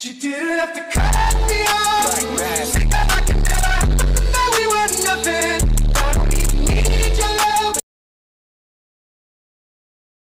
You didn't have to cut.